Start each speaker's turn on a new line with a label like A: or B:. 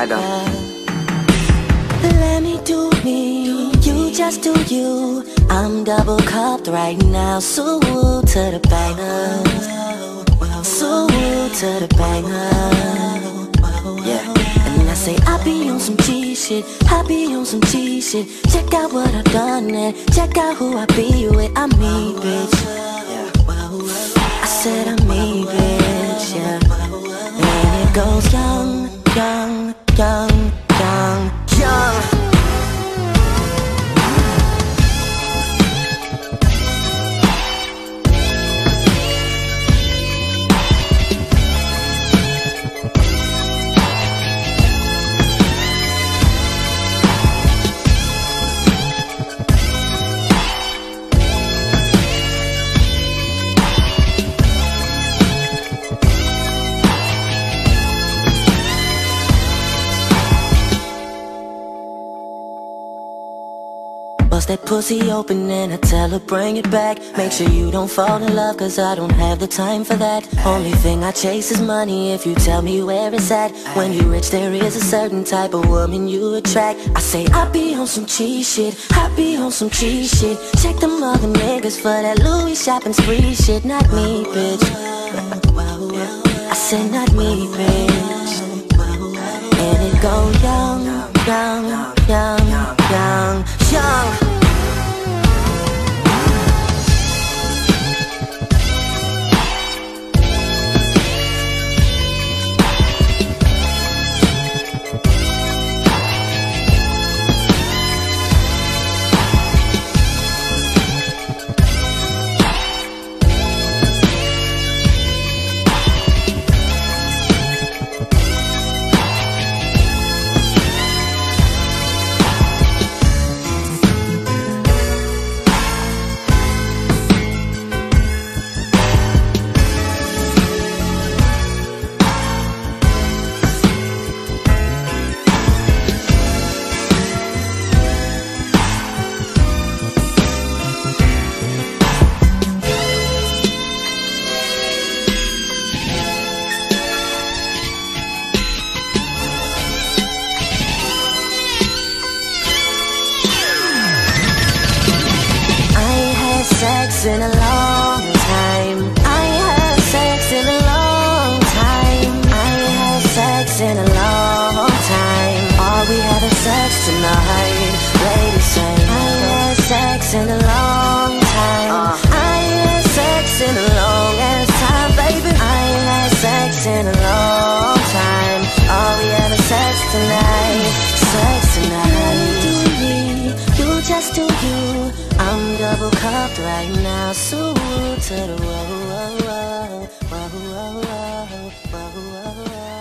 A: Let me do me, you just do you. I'm double cupped right now, so woo to the bangers. So woo to the bangers. Yeah. And I say I be on some G shit, I be on some G shit. Check out what I done and check out who I be with. I'm me, bitch. I said I'm me, bitch. Yeah. Goes young, young, that pussy open and I tell her bring it back. Make sure you don't fall in love cause I don't have the time for that. Only thing I chase is money if you tell me where it's at. When you rich there is a certain type of woman you attract. I say I be on some cheese shit, I be on some cheese shit. Check them other niggas for that Louis shopping spree shit. Not me bitch. I said not me bitch. And it go young, young, young, sex in a long time. I had sex in a long time. I had sex in a long time. All we had is sex tonight. Ladies say I had sex in a long time. Uh. I ain't had sex in a long ass up right now, so to the whoa, whoa, whoa, whoa, whoa, whoa, whoa, whoa.